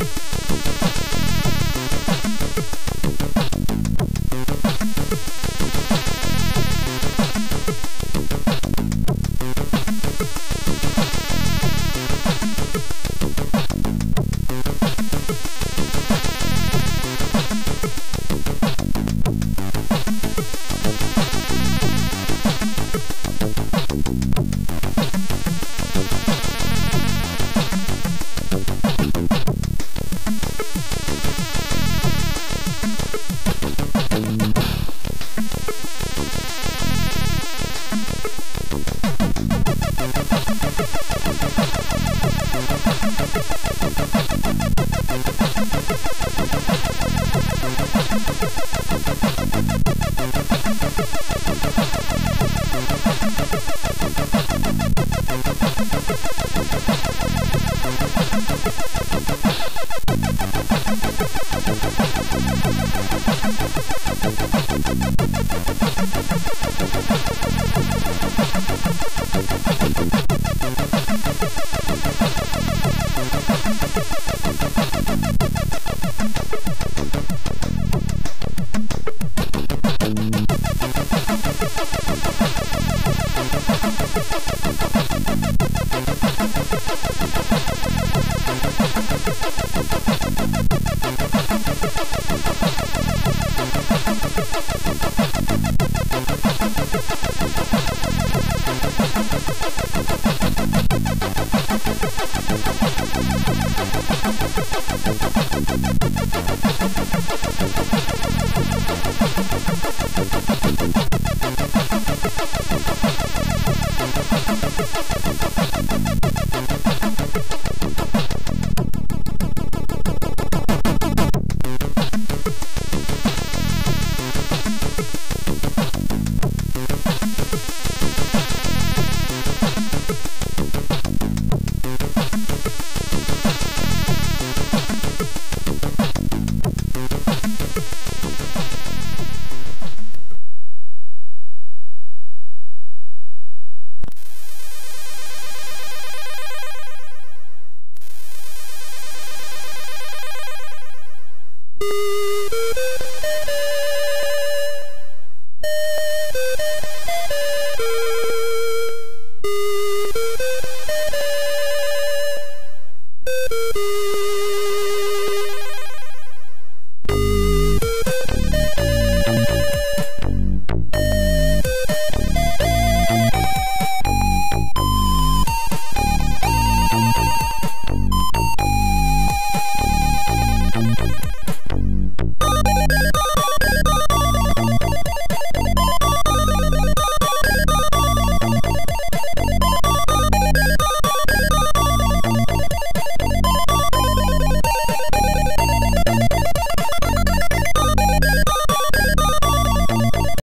you